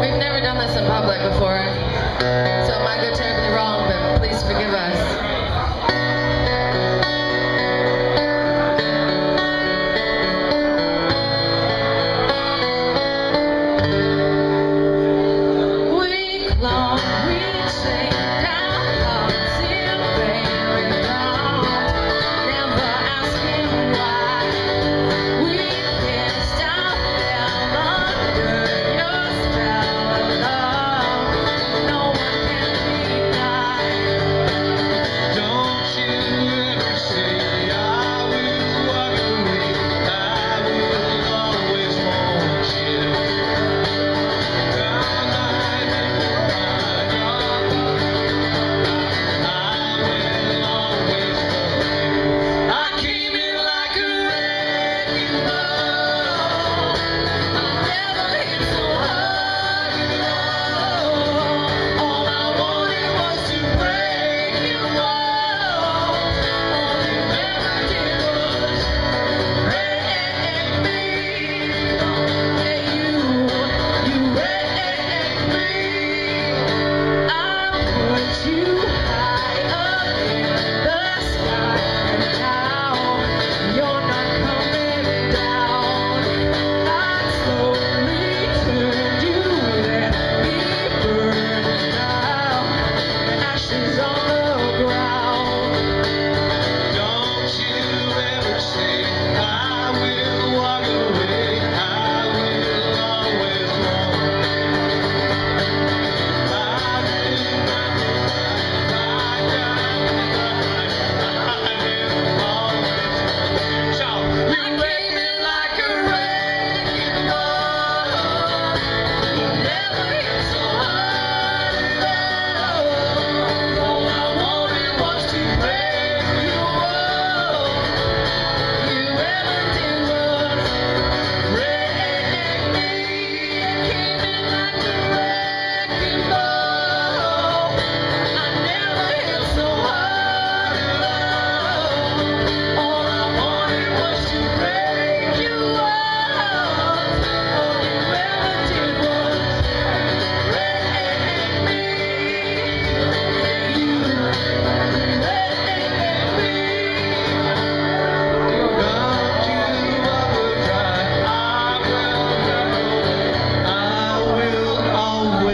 We've never done this in public before, so it might go terribly wrong, but please forgive us.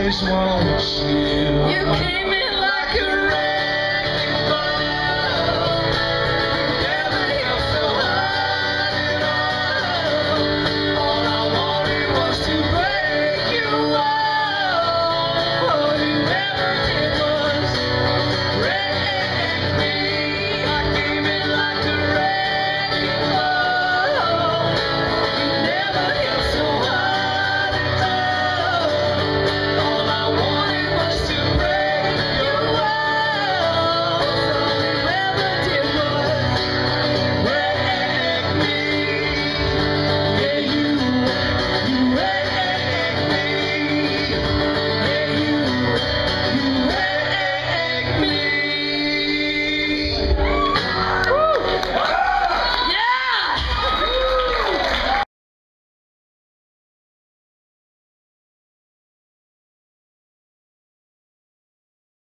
always see you. You